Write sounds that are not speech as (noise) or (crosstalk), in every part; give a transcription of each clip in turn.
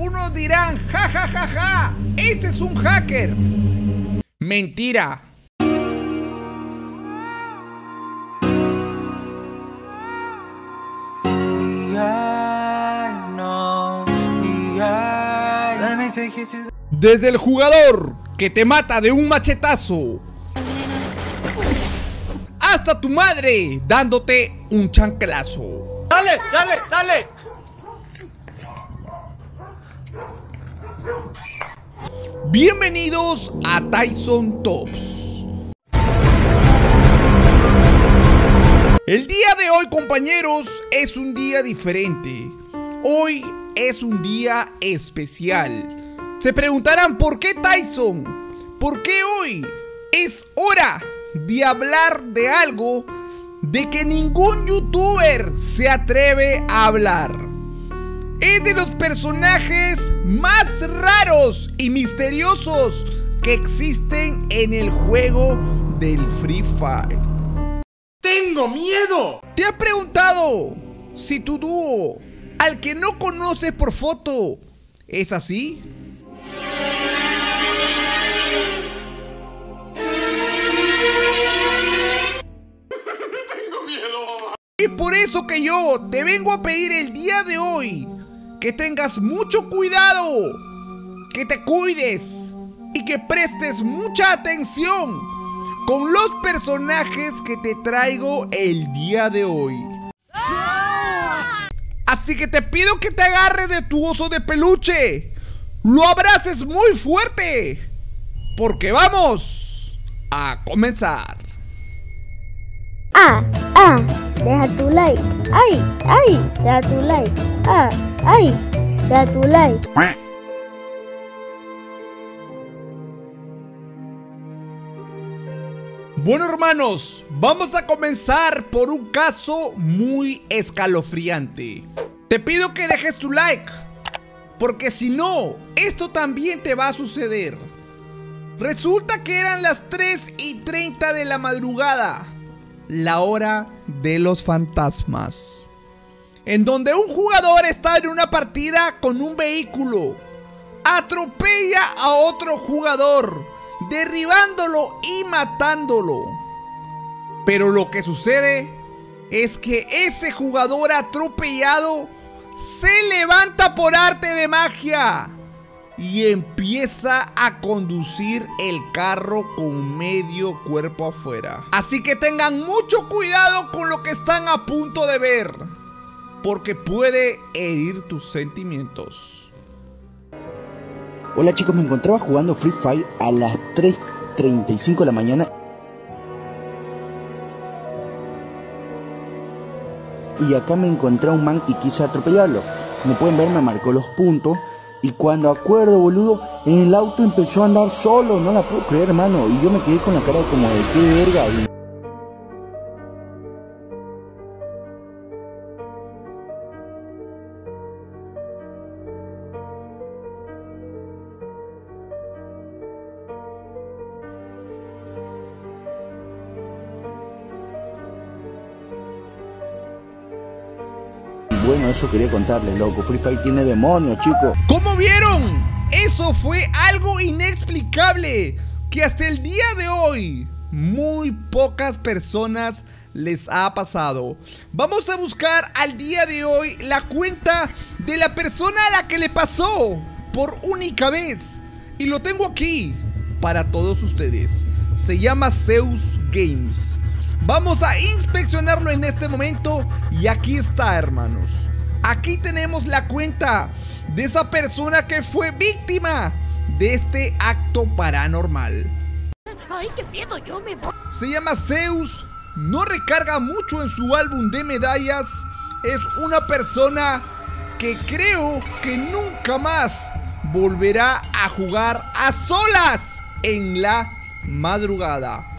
algunos dirán, ja ja ja ja, ese es un hacker. Mentira. Desde el jugador que te mata de un machetazo hasta tu madre dándote un chanclazo. ¡Dale, dale, dale! Bienvenidos a Tyson Tops. El día de hoy, compañeros, es un día diferente. Hoy es un día especial. Se preguntarán por qué Tyson, por qué hoy es hora de hablar de algo de que ningún youtuber se atreve a hablar. Es de los personajes más raros y misteriosos que existen en el juego del Free Fire. ¡Tengo miedo! ¿Te has preguntado si tu dúo, al que no conoces por foto, es así? (laughs) Es por eso que yo te vengo a pedir el día de hoy que tengas mucho cuidado, que te cuides y que prestes mucha atención con los personajes que te traigo el día de hoy. Así que te pido que te agarres de tu oso de peluche, lo abraces muy fuerte, porque vamos a comenzar. Ah, ah deja tu like. Ay, ay, deja tu like. Ah, ay. Bueno hermanos, vamos a comenzar por un caso muy escalofriante. Te pido que dejes tu like, porque si no, esto también te va a suceder. Resulta que eran las 3 y 30 de la madrugada la hora de los fantasmas. En donde un jugador está en una partida con un vehículo. Atropella a otro jugador, derribándolo y matándolo. Pero lo que sucede es que ese jugador atropellado se levanta por arte de magia y empieza a conducir el carro con medio cuerpo afuera. Así que tengan mucho cuidado con lo que están a punto de ver, porque puede herir tus sentimientos. Hola chicos, me encontraba jugando Free Fire a las 3.35 de la mañana y acá me encontré a un man y quise atropellarlo. Como pueden ver me marcó los puntos y cuando acuerdo, boludo, el auto empezó a andar solo, no la puedo creer, hermano. Y yo me quedé con la cara como de qué verga. Bueno, eso quería contarles, loco. Free Fire tiene demonios, chicos. ¿Cómo vieron? Eso fue algo inexplicable que hasta el día de hoy muy pocas personas les ha pasado. Vamos a buscar al día de hoy la cuenta de la persona a la que le pasó por única vez. Y lo tengo aquí para todos ustedes. Se llama Zeus Games. Vamos a inspeccionarlo en este momento y aquí está, hermanos. Aquí tenemos la cuenta de esa persona que fue víctima de este acto paranormal. ¡Ay, qué miedo! Yo me voy. Se llama Zeus, no recarga mucho en su álbum de medallas. Es una persona que creo que nunca más volverá a jugar a solas en la madrugada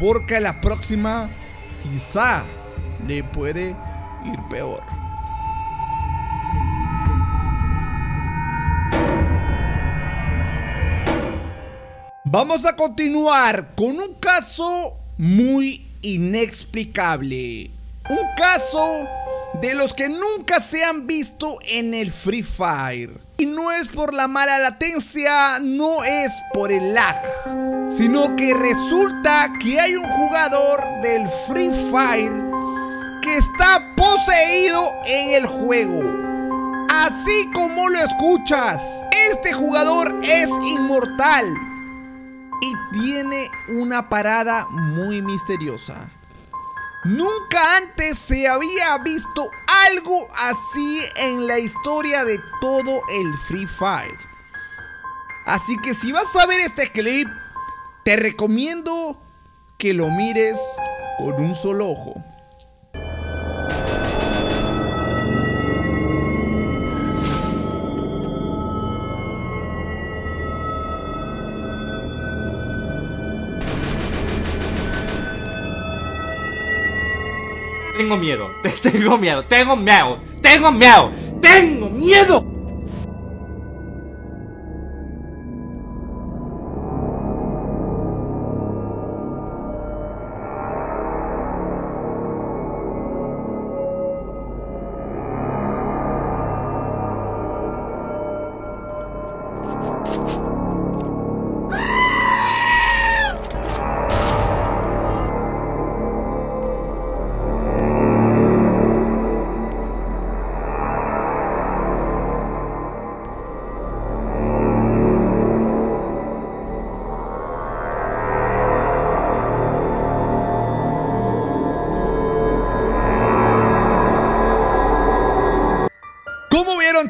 porque la próxima quizá le puede ir peor. Vamos a continuar con un caso muy inexplicable. Un caso de los que nunca se han visto en el Free Fire. Y no es por la mala latencia, no es por el lag, sino que resulta que hay un jugador del Free Fire está poseído en el juego. Así como lo escuchas, este jugador es inmortal y tiene una parada muy misteriosa. Nunca antes se había visto algo así en la historia de todo el Free Fire. Así que si vas a ver este clip, te recomiendo que lo mires con un solo ojo. (laughs) Tengo miedo, tengo miedo, tengo miedo, tengo miedo, tengo miedo.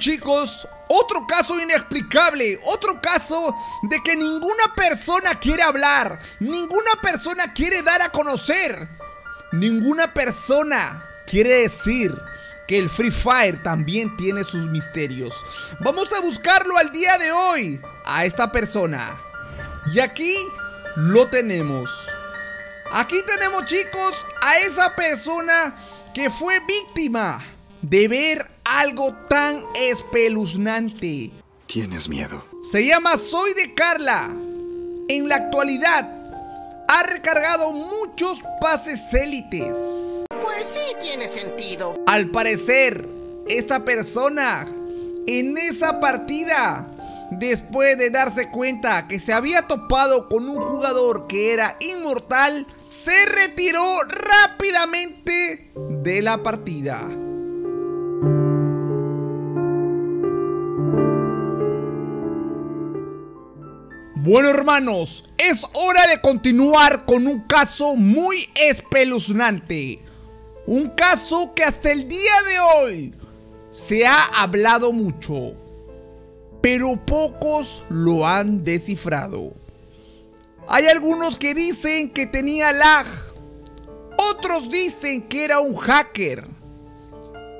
Chicos? Otro caso inexplicable, otro caso de que ninguna persona quiere hablar, ninguna persona quiere dar a conocer, ninguna persona quiere decir que el Free Fire también tiene sus misterios. Vamos a buscarlo al día de hoy, a esta persona. Y aquí lo tenemos. Aquí tenemos chicos a esa persona que fue víctima de ver algo tan espeluznante. Tienes miedo. Se llama Soy de Carla. En la actualidad ha recargado muchos pases élites. Pues sí tiene sentido. Al parecer, esta persona en esa partida, después de darse cuenta que se había topado con un jugador que era inmortal, se retiró rápidamente de la partida. Bueno hermanos, es hora de continuar con un caso muy espeluznante. Un caso que hasta el día de hoy se ha hablado mucho, pero pocos lo han descifrado. Hay algunos que dicen que tenía lag, otros dicen que era un hacker.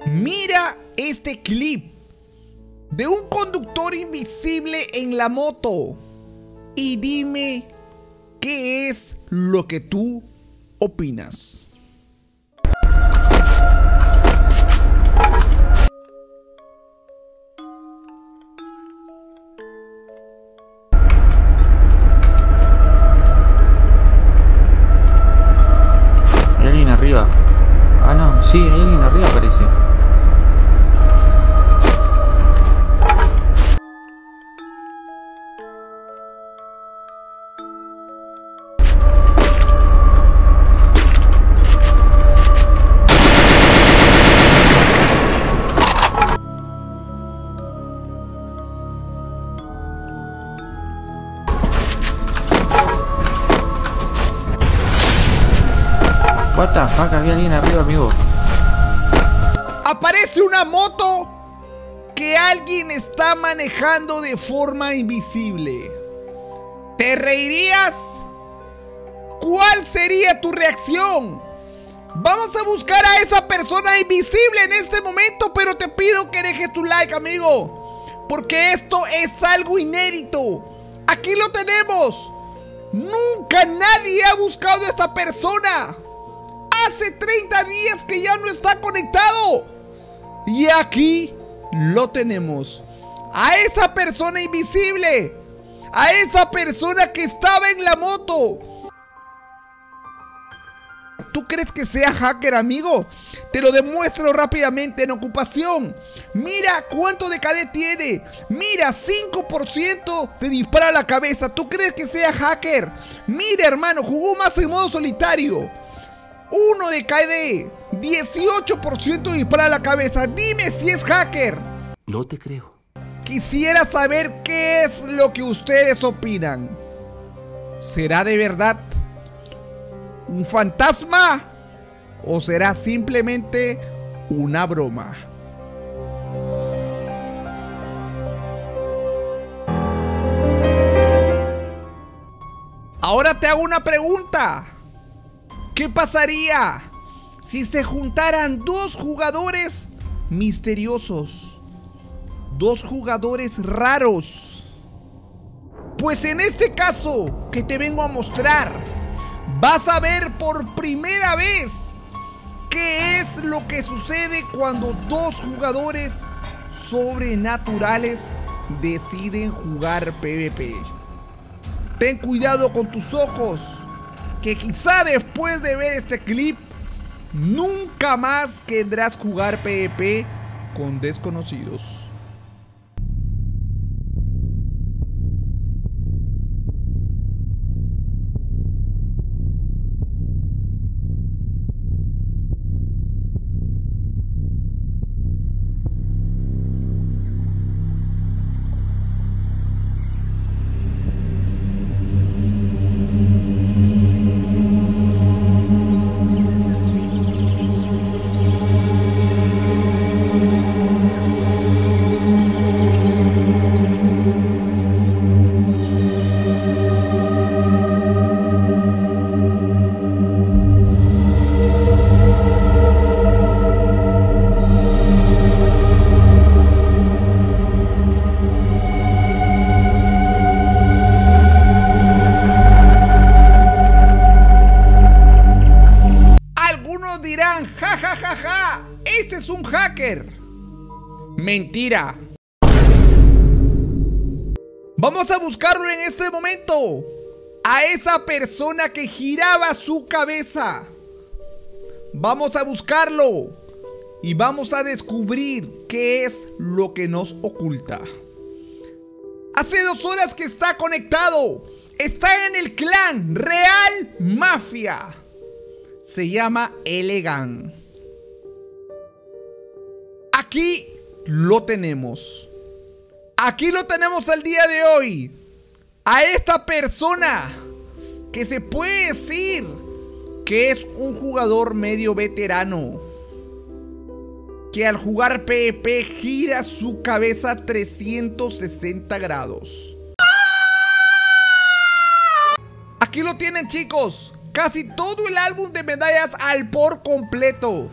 Mira este clip de un conductor invisible en la moto y dime qué es lo que tú opinas. Alguien arriba. Ah, no, sí, hay alguien arriba parece. Aparece una moto que alguien está manejando de forma invisible. ¿Te reirías? ¿Cuál sería tu reacción? Vamos a buscar a esa persona invisible en este momento, pero te pido que dejes tu like, amigo. Porque esto es algo inédito. Aquí lo tenemos. Nunca nadie ha buscado a esta persona. Hace 30 días que ya no está conectado. Y aquí lo tenemos. A esa persona invisible. A esa persona que estaba en la moto. ¿Tú crees que sea hacker, amigo? Te lo demuestro rápidamente en ocupación. Mira cuánto de KD tiene. Mira, 5% de dispara la cabeza. ¿Tú crees que sea hacker? Mira, hermano, jugó más en modo solitario. 1 de KD. 18% de dispara a la cabeza. Dime si es hacker. No te creo. Quisiera saber qué es lo que ustedes opinan. ¿Será de verdad un fantasma o será simplemente una broma? Ahora te hago una pregunta. ¿Qué pasaría si se juntaran dos jugadores misteriosos? Dos jugadores raros. Pues en este caso que te vengo a mostrar, vas a ver por primera vez qué es lo que sucede cuando dos jugadores sobrenaturales deciden jugar PvP. Ten cuidado con tus ojos, que quizá después de ver este clip, nunca más querrás jugar PvP con desconocidos. Mentira. Vamos a buscarlo en este momento. A esa persona que giraba su cabeza. Vamos a buscarlo. Y vamos a descubrir qué es lo que nos oculta. Hace dos horas que está conectado. Está en el clan Real Mafia. Se llama Elegan. Aquí lo tenemos. Aquí lo tenemos al día de hoy. A esta persona que se puede decir que es un jugador medio veterano. Que al jugar PvP gira su cabeza 360 grados. Aquí lo tienen chicos. Casi todo el álbum de medallas al por completo.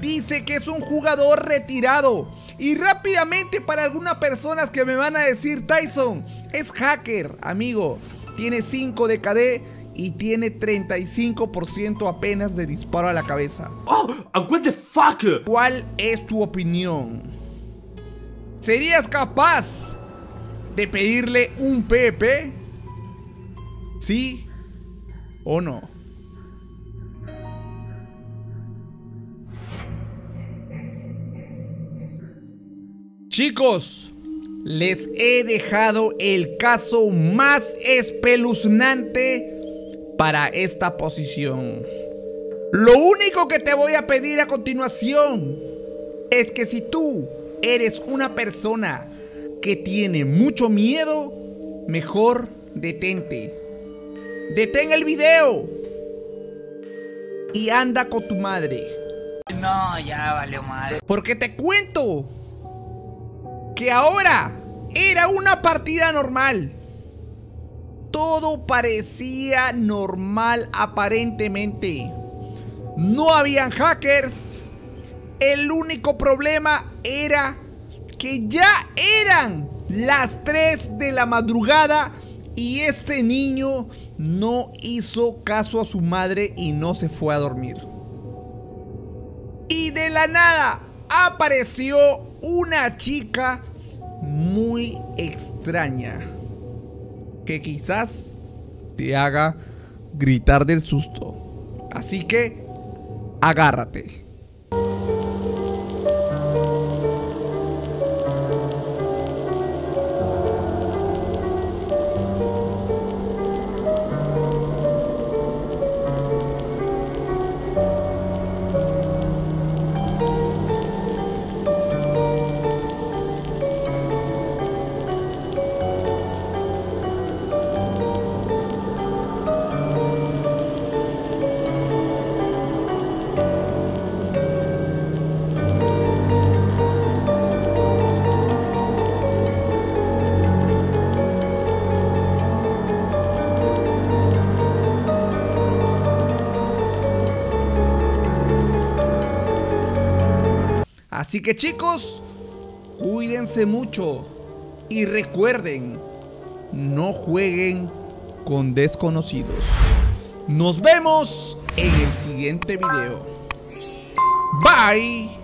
Dice que es un jugador retirado. Y rápidamente para algunas personas que me van a decir, Tyson, es hacker, amigo. Tiene 5 de KD y tiene 35% apenas de disparo a la cabeza. Oh, and what the fuck? ¿Cuál es tu opinión? ¿Serías capaz de pedirle un PP? ¿Sí o no? Chicos, les he dejado el caso más espeluznante para esta posición. Lo único que te voy a pedir a continuación es que si tú eres una persona que tiene mucho miedo, mejor detente. Detén el video y anda con tu madre. No, ya valió madre. Porque te cuento que ahora era una partida normal. Todo parecía normal aparentemente. No habían hackers. El único problema era que ya eran las 3 de la madrugada y este niño no hizo caso a su madre y no se fue a dormir. Y de la nada apareció una chica muy extraña que quizás te haga gritar del susto. Así que, agárrate. Así que chicos, cuídense mucho y recuerden, no jueguen con desconocidos. Nos vemos en el siguiente video. Bye.